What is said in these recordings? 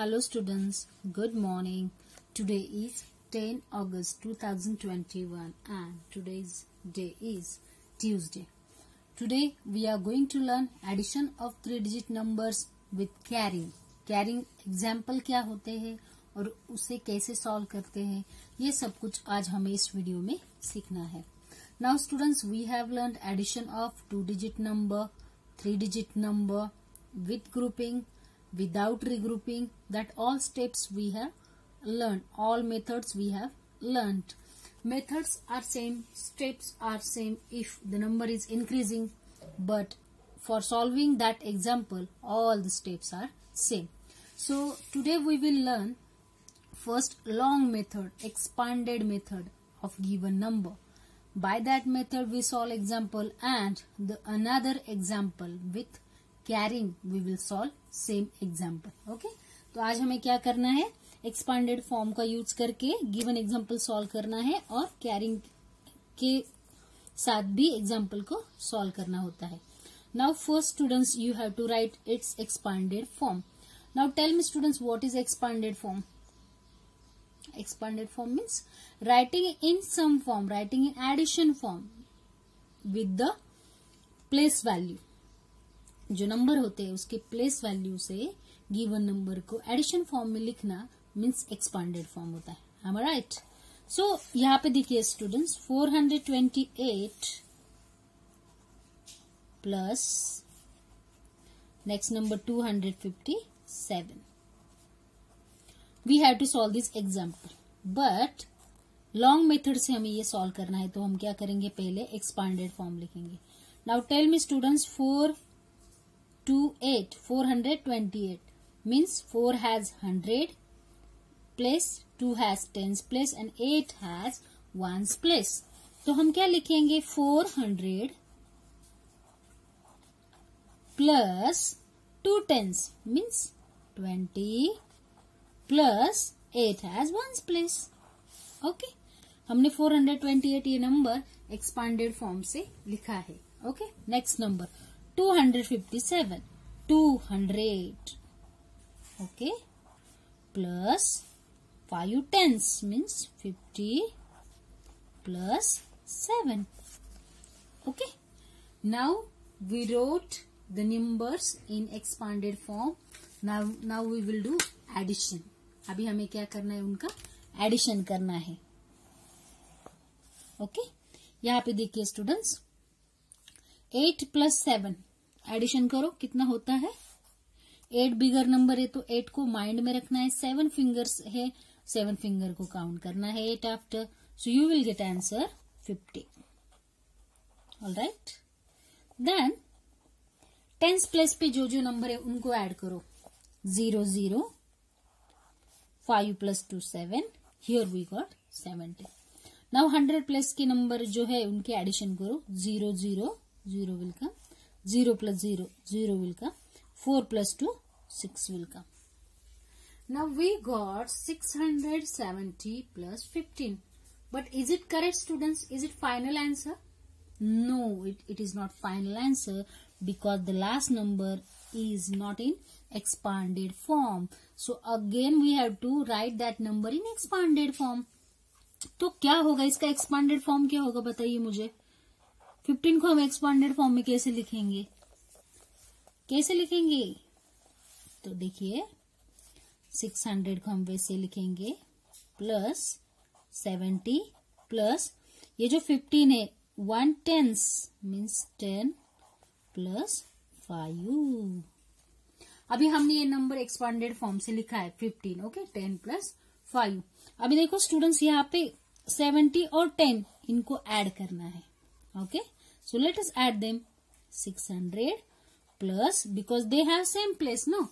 Hello students, good morning. Today is 10 August 2021 and today's day is Tuesday. Today we are going to learn addition of three digit numbers with carrying. Carrying example क्या होते हैं और उसे कैसे solve करते हैं ये सब कुछ आज हमें इस वीडियो में सीखना है now students we have learn addition of two digit number three digit number with grouping without regrouping that all steps we have learned all methods we have learned methods are same steps are same if the number is increasing but for solving that example all the steps are same so today we will learn first long method expanded method of given number by that method we solve example and the another example with carrying we will solve same example okay तो आज हमें क्या करना है expanded form का use करके given example solve करना है और कैरिंग के साथ भी एग्जाम्पल को सॉल्व करना होता है now first students you have to write its expanded form now tell me students what is expanded form expanded form means writing in some form writing in addition form with the place value जो number होते हैं उसके place value से given number को addition form में लिखना means expanded form होता है हम राइट सो यहाँ पे देखिए students 428 plus next number 257 we have to solve this example but long method से हमें ये सॉल्व करना है तो हम क्या करेंगे पहले एक्सपांडेड फॉर्म लिखेंगे now tell me students four two eight four hundred twenty eight means four has hundred place two has tens plus and eight has ones place तो हम क्या लिखेंगे four hundred plus two tens means twenty plus eight has ones place okay हमने four hundred twenty eight ये number expanded form से लिखा है okay next number 257 200 okay plus 5 tens means 50 plus 7 okay now we wrote the numbers in expanded form now now we will do addition अभी हमें क्या करना है उनका एडिशन करना है ओके okay? यहाँ पे देखिए students eight plus seven addition करो कितना होता है एट बिगर नंबर है तो एट को माइंड में रखना है सेवन फिंगर्स है सेवन फिंगर को काउंट करना है eight after so you will get answer fifty all right then tens plus पे जो जो नंबर है उनको ऐड करो zero zero five plus two seven here we got seventy now hundred plus के नंबर जो है उनके एडिशन करो zero zero zero will come zero plus zero zero will come four plus two six will come now we got six hundred seventy plus fifteen but is it correct students is it final answer no it it is not final answer because the last number is not in expanded form so again we have to write that number in expanded form तो क्या होगा इसका expanded form क्या होगा बताइए मुझे fifteen को हम एक्सपांडेड फॉर्म में कैसे लिखेंगे कैसे लिखेंगे तो देखिए सिक्स हंड्रेड को हम वैसे लिखेंगे प्लस सेवेंटी प्लस ये जो फिफ्टीन है one tens means ten plus five अभी हमने ये नंबर एक्सपांडेड फॉर्म से लिखा है fifteen okay ten plus five अभी देखो स्टूडेंट्स यहाँ पे सेवेंटी और टेन इनको ऐड करना है okay okay? So let us add them. 600 plus because they have same place no.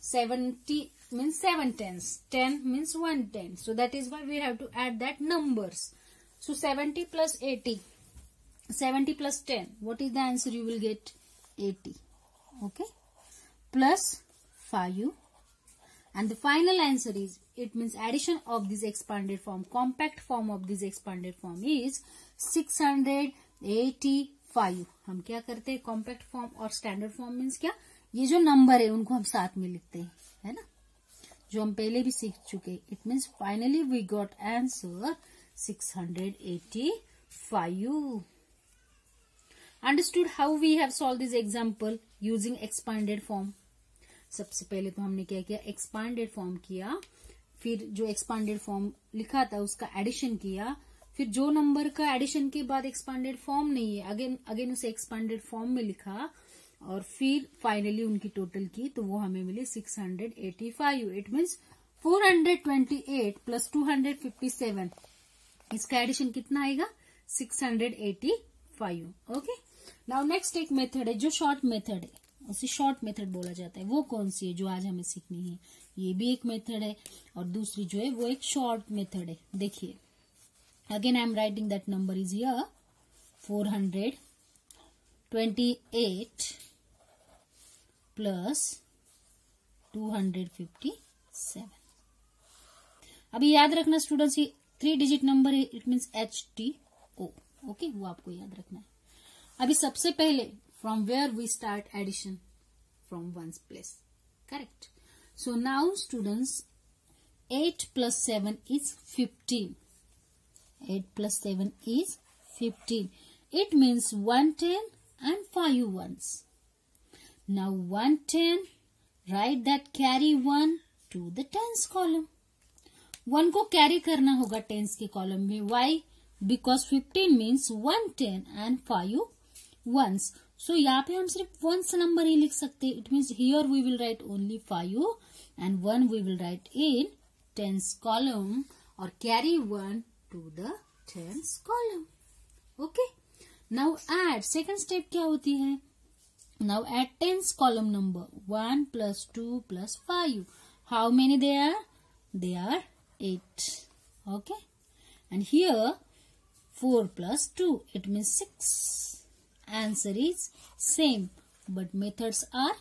70 means 7 tens. 10 means 1 ten. So that is why we have to add that numbers. So 70 plus 80. 70 plus 10. What is the answer you will get? 80. Okay. Plus 5 and the final answer is it means addition of this expanded form compact form of this expanded form is 680 five हम क्या करते हैं compact form और standard form means क्या ये जो number है उनको हम साथ में लिखते हैं है ना जो हम पहले भी सीख चुके it means finally we got answer six hundred eighty five understood how we have solve this example using expanded form सबसे पहले तो हमने क्या किया एक्सपांडेड फॉर्म किया फिर जो एक्सपांडेड फॉर्म लिखा था उसका एडिशन किया फिर जो नंबर का एडिशन के बाद एक्सपांडेड फॉर्म नहीं है अगेन अगेन उसे एक्सपांडेड फॉर्म में लिखा और फिर फाइनली उनकी टोटल की तो वो हमें मिली six hundred eighty five it means four hundred twenty eight plus two hundred fifty seven इसका एडिशन कितना आएगा six hundred eighty five okay now next एक मेथड है जो शॉर्ट मेथड है उसे शॉर्ट मेथड बोला जाता है वो कौन सी है जो आज हमें सीखनी है ये भी एक मेथड है और दूसरी जो है वो एक शॉर्ट मेथड है देखिए again i am writing that number is here 428 plus 257 अभी याद रखना स्टूडेंट्स ये थ्री डिजिट नंबर है it means H T O okay वो आपको याद रखना है अभी सबसे पहले from where we start addition from one place correct so now students eight plus seven is fifteen 8 plus 7 is 15. It means 110 and 5 ones. Now 110, write that carry 1 to the tens column. 1 को carry करना होगा tens के column में. Why? Because 15 means 110 and 5 ones. So यहाँ पे हम सिर्फ ones number ही लिख सकते It means here we will write only 5 and 1 we will write in tens column or carry 1 to the tens column okay now add second step kya hoti hai now add tens column number 1 plus 2 plus 5 how many they are they are 8 okay and here 4 plus 2 it means 6 answer is same but methods are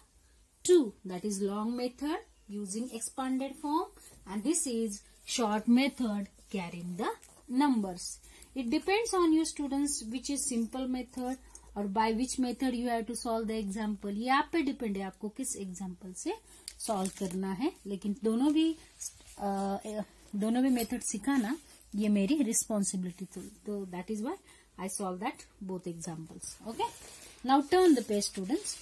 two that is long method using expanded form and this is short method carrying the numbers. It depends on your students which is simple method और by which method you have to solve the example. ये आप पे depend है आपको किस example से solve करना है लेकिन दोनों भी आ, दोनों भी method सिखाना ये मेरी responsibility थी तो that is why I solve that both examples. Okay. Now turn the page students.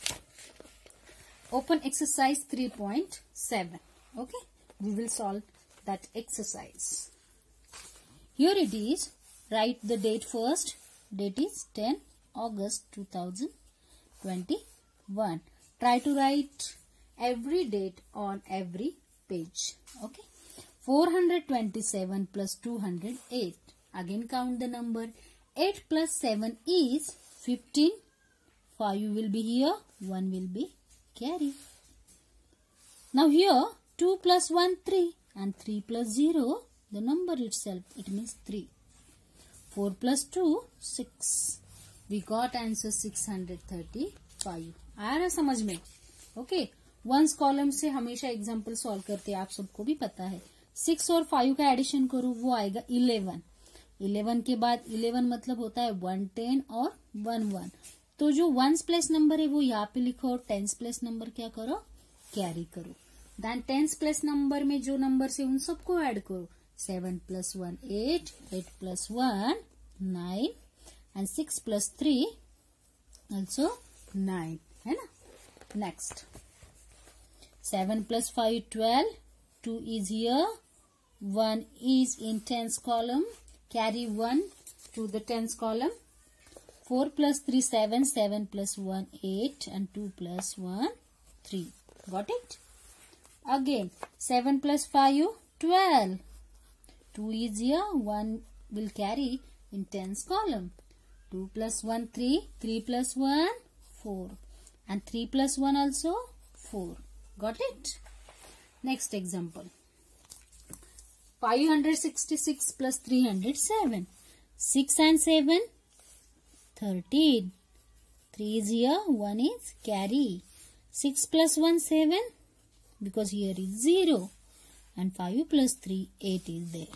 Open exercise 3.7. Okay. We will solve that exercise. Here it is. Write the date first. Date is 10 August 2021. Try to write every date on every page. Okay. 427 plus 208. Again count the number. 8 plus 7 is 15. 5 will be here. 1 will be carry. Now here 2 plus 1 3 and 3 plus 0 the number itself. It means 3. 4 plus 2, 6. We got answer 635. आ रहा समझ में okay ones column से हमेशा example solve करते हैं आप सबको भी पता है सिक्स और फाइव का एडिशन करूं वो आएगा इलेवन इलेवन के बाद इलेवन मतलब होता है वन टेन और वन वन तो जो वंस प्लस नंबर है वो यहाँ पे लिखो और टेंस प्लस नंबर क्या करो कैरी करो देन टेंस प्लस नंबर में जो नंबर से उन सबको एड करो 7 plus 1, 8. 8 plus 1, 9. And 6 plus 3, also 9. Right? Next. 7 plus 5, 12. 2 is here. 1 is in tens column. Carry 1 to the tens column. 4 plus 3, 7. 7 plus 1, 8. And 2 plus 1, 3. Got it? Again, 7 plus 5, 12. 2 is here, 1 will carry in tens column. 2 plus 1, 3. 3 plus 1, 4. And 3 plus 1 also, 4. Got it? Next example. 566 plus 307. 6 and 7, 13. 3 is here, 1 is carry. 6 plus 1, 7. Because here is 0. And 5 plus 3, 8 is there.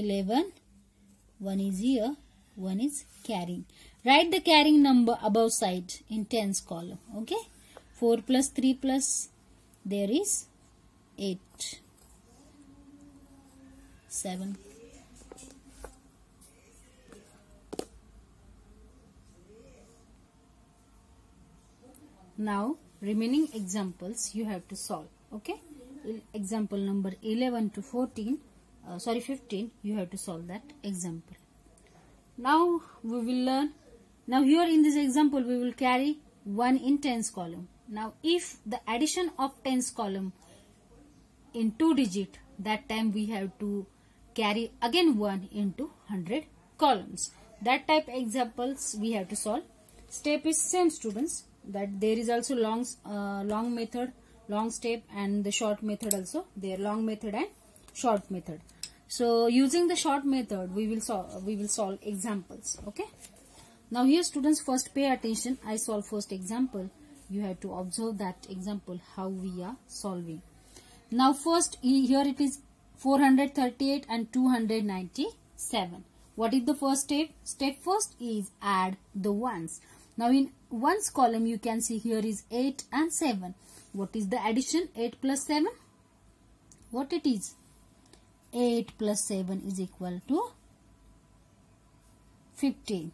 11 one is here one is carrying write the carrying number above side in tens column okay 4 plus 3 plus there is 8 7 now remaining examples you have to solve okay example number 11 to 14 uh, sorry 15 you have to solve that example now we will learn now here in this example we will carry 1 in tens column now if the addition of tens column in 2 digit that time we have to carry again 1 into 100 columns that type examples we have to solve step is same students that there is also long uh, long method long step and the short method also their long method and short method so using the short method, we will solve we will solve examples. Okay. Now here students first pay attention. I solve first example. You have to observe that example how we are solving. Now first here it is 438 and 297. What is the first step? Step first is add the ones. Now in ones column you can see here is 8 and 7. What is the addition? 8 plus 7? What it is? 8 plus 7 is equal to 15.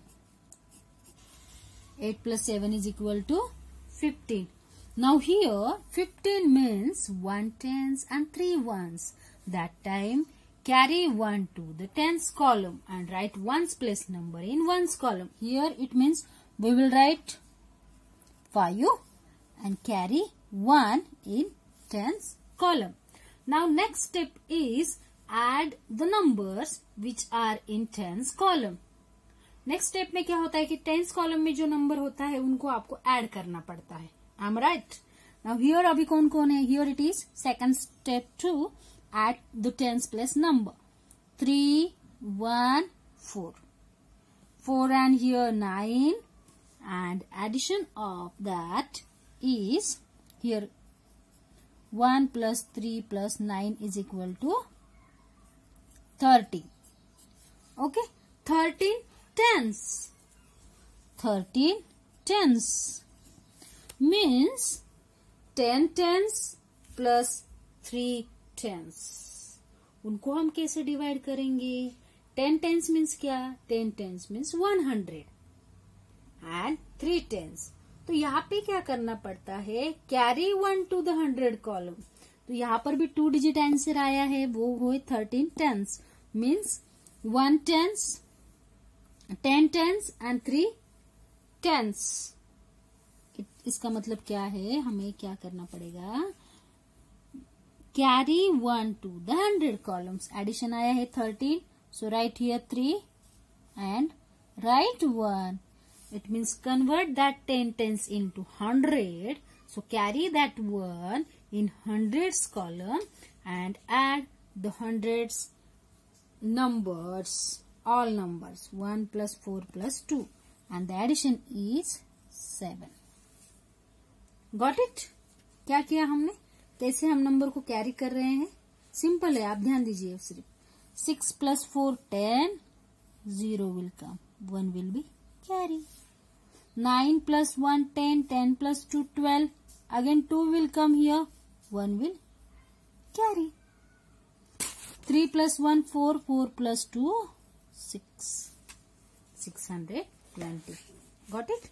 8 plus 7 is equal to 15. Now here 15 means 1 tens and 3 ones. That time carry 1 to the tens column and write 1's place number in 1's column. Here it means we will write 5 and carry 1 in tens column. Now next step is add the numbers which are in tens column. Next step में क्या होता है कि tens column में जो number होता है उनको आपको ऐड करना पड़ता है I am right now here अभी कौन कौन है here it is second step to add the tens plus number three one four four and here nine and addition of that is here one plus three plus nine is equal to thirty Okay, thirteen tens. Thirteen tens means ten tens plus three tens. उनको हम कैसे divide करेंगे ten tens means क्या ten tens means one hundred and three tens तो यहाँ पे क्या करना पड़ता है carry one to the hundred column तो यहाँ पर भी टू डिजिट आंसर आया है वो हुए thirteen tens means 1 tens, 10 tens and 3 tens. इसका मतलब क्या है हमें क्या करना पड़ेगा one to the hundred columns. Addition आया है thirteen. So write here three and write one. it means convert that 10 tens into 100 so carry that 1 in hundreds column and add the hundreds numbers, all numbers 1 plus 4 plus 2 and the addition is 7. Got it? क्या किया हमने कैसे हम number को carry कर रहे हैं simple है आप ध्यान दीजिए सिर्फ six plus four ten zero will come one will be carry nine plus one ten ten plus two twelve again two will come here one will carry 3 plus 1, 4. 4 plus 2, 6. 620. Got it?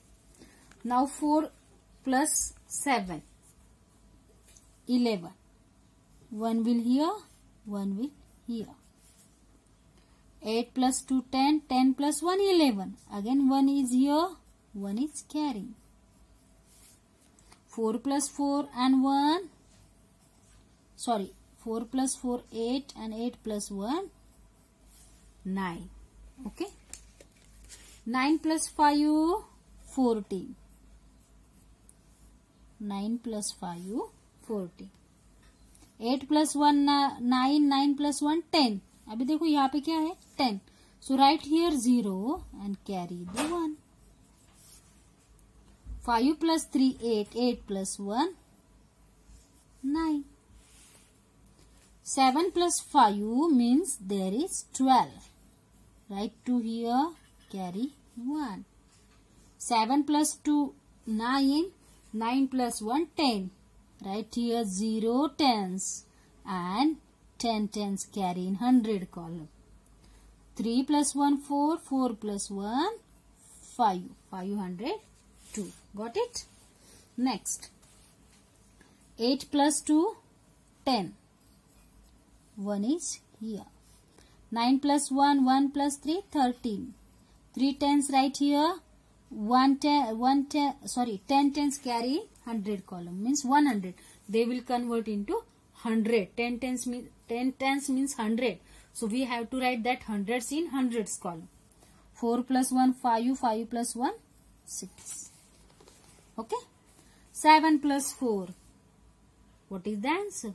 Now 4 plus 7. 11. 1 will here, 1 will here. 8 plus 2, 10. 10 plus 1, 11. Again 1 is here, 1 is carrying. 4 plus 4 and 1. Sorry, 4 plus 4 8 and 8 plus 1 9 okay 9 plus 5 14 9 plus 5 14 8 plus 1 9 9 plus 1 10 अभी देखो यहाँ पे क्या है 10 so right here 0 and carry the 1 5 plus 3 8 8 plus 1 9 7 plus 5 means there is 12. Right 2 here, carry 1. 7 plus 2, 9. 9 plus 1, 10. Right here, 0 tens. And 10 tens carry in 100 column. 3 plus 1, 4. 4 plus 1, 5. 500, 2. Got it? Next. 8 plus 2, 10. 1 is here. 9 plus 1, 1 plus 3, 13. 3 tens right here. 1 ten, 1 ten, sorry, 10 tens carry 100 column means 100. They will convert into 100. 10 tens, mean, 10 tens means 100. So we have to write that hundreds in hundreds column. 4 plus 1, 5, 5 plus 1, 6. Okay. 7 plus 4. What is the answer?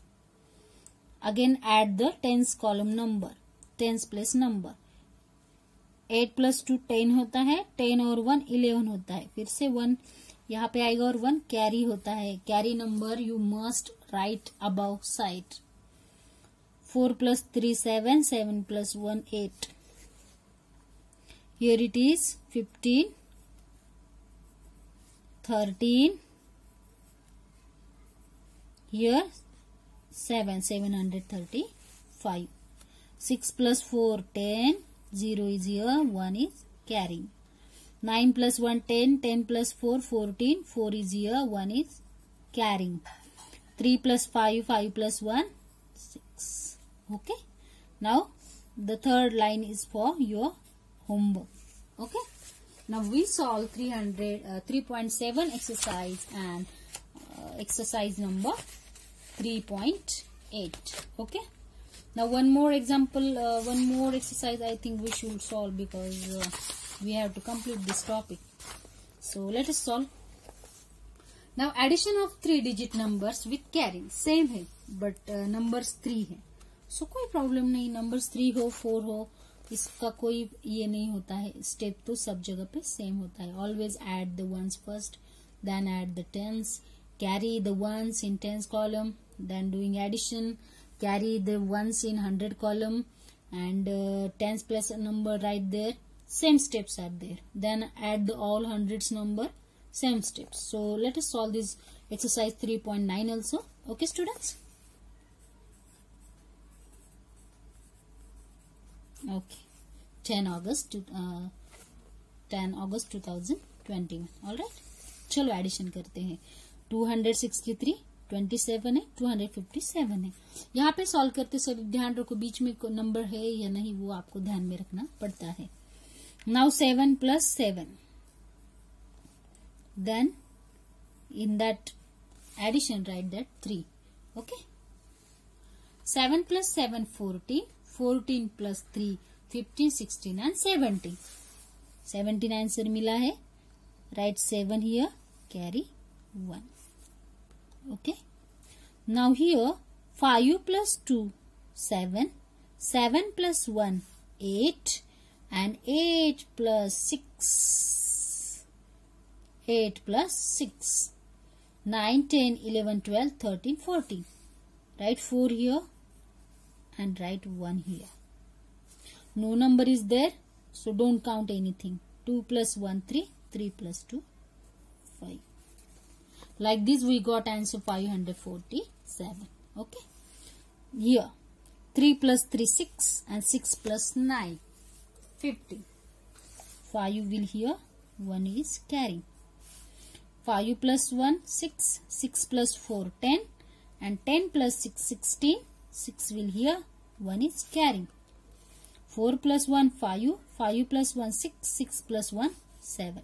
Again add the tens column number. Tens place number. Eight plus two ten होता है ten और one eleven होता है फिर से one यहाँ पे आएगा और वन कैरी होता है carry number you must write above side four plus three seven seven plus one eight here it is 15 13 here 7, 735. 6 plus 4, 10. 0 is here, 1 is carrying. 9 plus 1, 10. 10 plus 4, 14. 4 is here, 1 is carrying. 3 plus 5, 5 plus 1, 6. Okay. Now, the third line is for your homework. Okay. Now, we solve 300, uh, 3.7 exercise and uh, exercise number 3.8 okay now one more example uh, one more exercise i think we should solve because uh, we have to complete this topic so let us solve now addition of three digit numbers with carry same है but uh, numbers three है so कोई problem नहीं numbers three हो four हो इसका कोई ये नहीं होता है step तो सब जगह पे same होता है always add the ones first then add the tens carry the ones in tens column then doing addition carry the ones in hundred column and uh, tens plus a number right there same steps are there then add the all hundreds number same steps so let us solve this exercise 3.9 also okay students okay 10 august uh, 10 august 2021 all right Chalo addition karte hain. Hundred 257 है यहाँ पे solve करते सभी ध्यान रखो बीच में number है या नहीं वो आपको ध्यान में रखना पड़ता है now seven plus seven then in that addition right that three okay seven plus seven fourteen fourteen plus three fifteen sixteen and seventeen seventeen answer मिला है right seven here carry one okay now here 5 plus 2 7 7 plus 1 8 and 8 plus 6 8 plus 6 9 10 11 12 13 14 write 4 here and write 1 here no number is there so don't count anything 2 plus 1 3 3 plus 2 5 like this we got answer 547. Okay. Here 3 plus 3 6 and 6 plus 9 50. 5 will here 1 is carrying. 5 plus 1 6 6 plus 4 10 and 10 plus 6 16 6 will here 1 is carrying. 4 plus 1 5 5 plus 1 6 6 plus 1 7.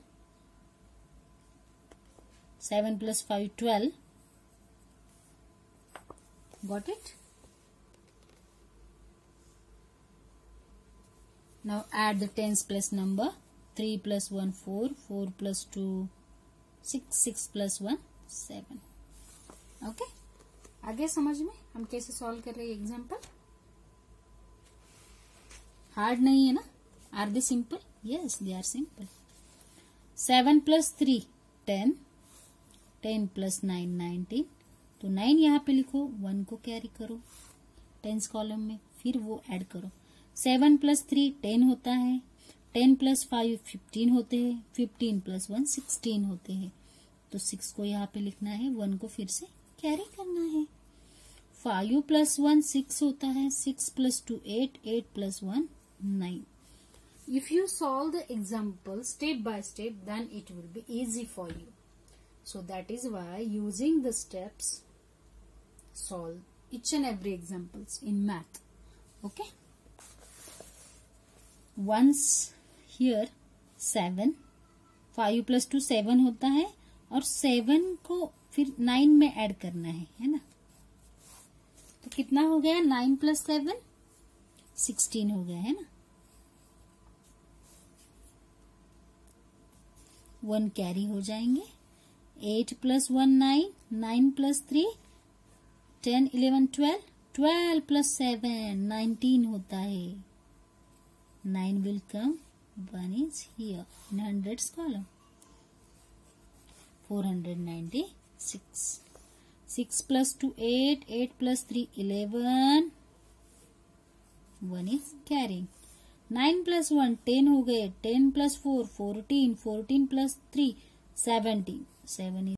7 plus 5 12 got it now add the tens place number 3 plus 1 4 4 plus 2 6 6 plus 1 7 okay आगे समझ में हम कैसे solve कर रहे हैं example hard नहीं है ना are they simple yes they are simple seven plus three ten ten plus nine nineteen तो नाइन यहाँ पे लिखो वन को कैरी करो टेंस कॉलम में फिर वो ऐड करो सेवन प्लस थ्री टेन होता है टेन प्लस फाइव फिफ्टीन होते हैं फिफ्टीन प्लस वन सिक्सटीन होते हैं तो सिक्स को यहाँ पे लिखना है वन को फिर से कैरी करना है फाइव प्लस वन सिक्स होता है six plus two eight eight plus one nine if you solve the example step by step then it will be easy for you So that is why using the steps solve each and every examples in math. Okay. Once here seven five plus two seven होता है और seven को फिर nine में add करना है है ना तो कितना हो गया नाइन प्लस सेवन सिक्सटीन हो गया है ना वन कैरी हो जाएंगे eight plus one nine nine plus three ten eleven twelve twelve plus seven nineteen होता है nine will come one is here in hundred column four hundred ninety six six plus two eight eight plus three eleven one is carrying nine plus one ten हो गए ten plus four fourteen fourteen plus three seventeen 7